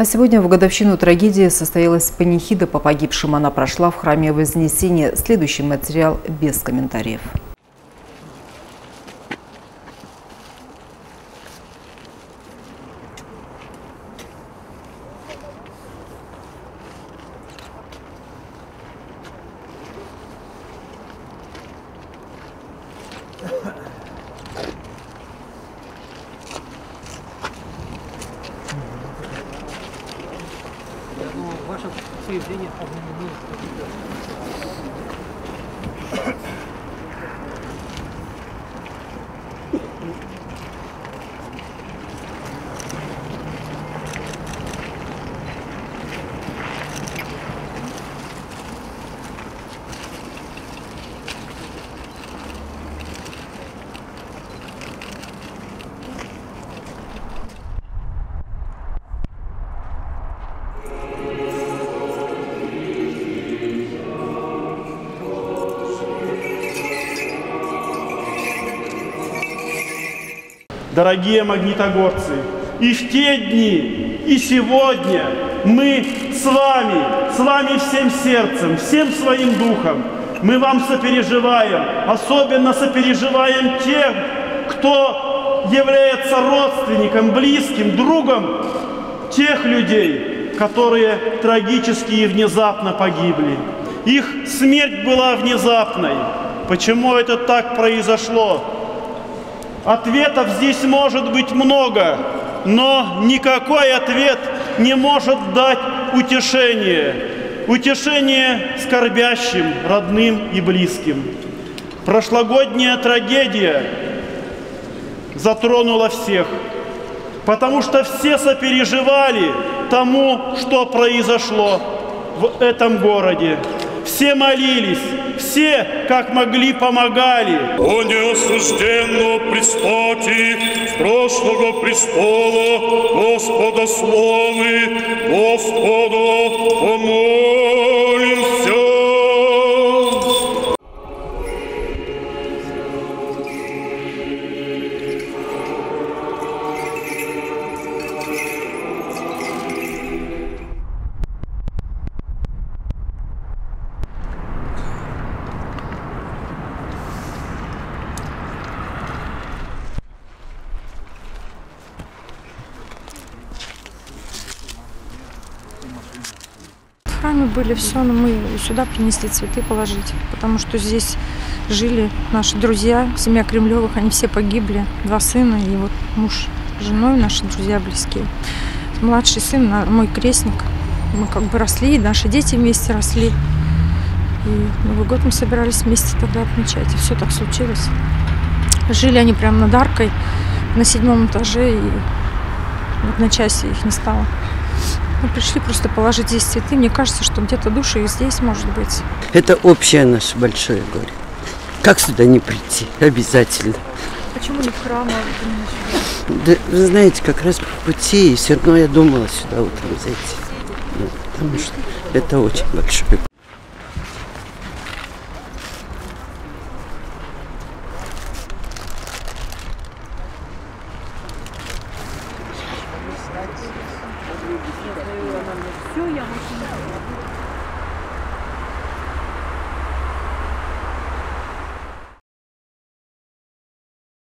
А сегодня в годовщину трагедии состоялась панихида по погибшим. Она прошла в храме Вознесения. Следующий материал без комментариев. Я думаю, ваше появление ознаменует Дорогие магнитогорцы, и в те дни, и сегодня мы с вами, с вами всем сердцем, всем своим духом. Мы вам сопереживаем, особенно сопереживаем тем, кто является родственником, близким, другом тех людей, которые трагически и внезапно погибли. Их смерть была внезапной. Почему это так произошло? Ответов здесь может быть много, но никакой ответ не может дать утешение. Утешение скорбящим, родным и близким. Прошлогодняя трагедия затронула всех, потому что все сопереживали тому, что произошло в этом городе. Все молились, все, как могли, помогали. О неосужденно пристати с прошлого престола Господа славы, Господа помолимся. Храме были все, но мы сюда принесли цветы положить, потому что здесь жили наши друзья, семья Кремлевых, они все погибли, два сына и вот муж с женой, наши друзья близкие. Младший сын, мой крестник, мы как бы росли, и наши дети вместе росли. И Новый год мы собирались вместе тогда отмечать, и все так случилось. Жили они прямо над аркой на седьмом этаже, и в одночасье их не стало. Мы пришли просто положить здесь цветы. Мне кажется, что где-то души и здесь может быть. Это общее наше большое горе. Как сюда не прийти? Обязательно. Почему не в храм, а? Да, вы знаете, как раз по пути, и все равно я думала сюда утром зайти. Ну, потому что это очень большое Все, я очень